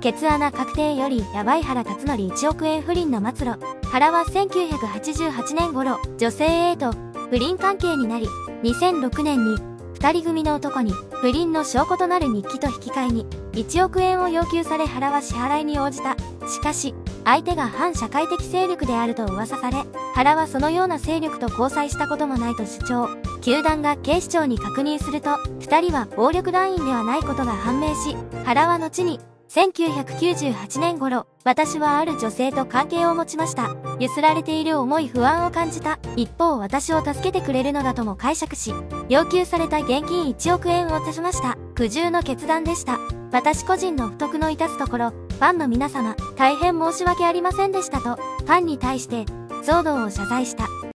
ケツ穴確定よりヤバい原辰徳1億円不倫の末路。原は1988年頃、女性 A と不倫関係になり、2006年に二人組の男に不倫の証拠となる日記と引き換えに1億円を要求され原は支払いに応じた。しかし、相手が反社会的勢力であると噂され、原はそのような勢力と交際したこともないと主張。球団が警視庁に確認すると、二人は暴力団員ではないことが判明し、原は後に1998年頃、私はある女性と関係を持ちました。ゆすられている重い不安を感じた。一方、私を助けてくれるのだとも解釈し、要求された現金1億円を渡しました。苦渋の決断でした。私個人の不徳の致すところ、ファンの皆様、大変申し訳ありませんでしたと、ファンに対して、騒動を謝罪した。